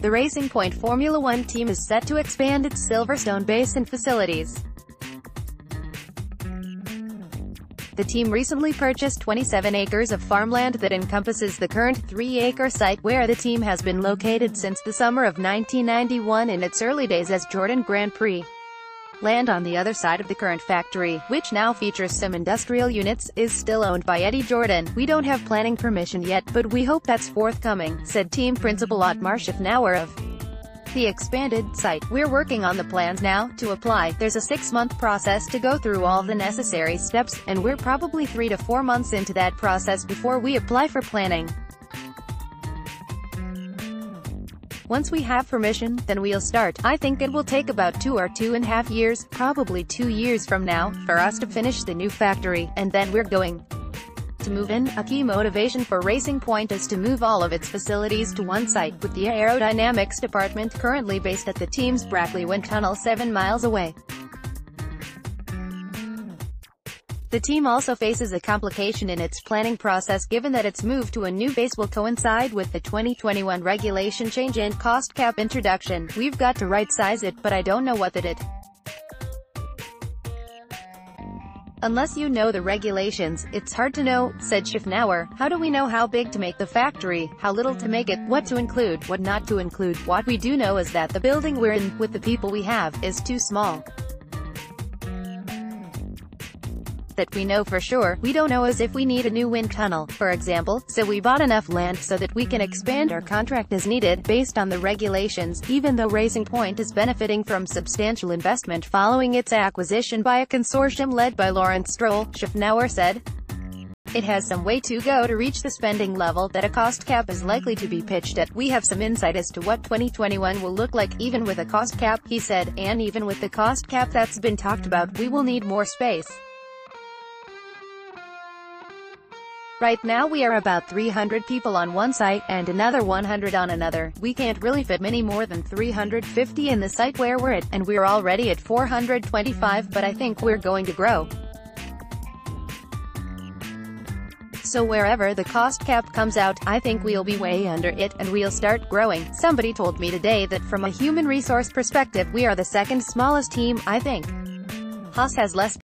The Racing Point Formula One team is set to expand its Silverstone base and facilities. The team recently purchased 27 acres of farmland that encompasses the current 3-acre site where the team has been located since the summer of 1991 in its early days as Jordan Grand Prix. Land on the other side of the current factory, which now features some industrial units, is still owned by Eddie Jordan. We don't have planning permission yet, but we hope that's forthcoming, said team principal Otmar Szafnauer of the expanded site. We're working on the plans now. To apply, there's a six-month process to go through all the necessary steps, and we're probably three to four months into that process before we apply for planning. Once we have permission, then we'll start. I think it will take about two or two and a half years, probably two years from now, for us to finish the new factory, and then we're going to move in. A key motivation for Racing Point is to move all of its facilities to one site, with the aerodynamics department currently based at the team's Brackley Wind Tunnel 7 miles away. The team also faces a complication in its planning process given that its move to a new base will coincide with the 2021 regulation change and cost cap introduction. We've got to right-size it, but I don't know what that it. Unless you know the regulations, it's hard to know, said Szafnauer. How do we know how big to make the factory, how little to make it, what to include, what not to include? What we do know is that the building we're in, with the people we have, is too small. That we know for sure, we don't know as if we need a new wind tunnel, for example, so we bought enough land so that we can expand our contract as needed, based on the regulations, even though Racing Point is benefiting from substantial investment following its acquisition by a consortium led by Lawrence Stroll, Szafnauer said. It has some way to go to reach the spending level that a cost cap is likely to be pitched at. We have some insight as to what 2021 will look like even with a cost cap, he said, and even with the cost cap that's been talked about, we will need more space. Right now we are about 300 people on one site, and another 100 on another. We can't really fit many more than 350 in the site where we're at, and we're already at 425 but I think we're going to grow. So wherever the cost cap comes out, I think we'll be way under it, and we'll start growing. Somebody told me today that from a human resource perspective we are the second smallest team, I think. Haas has less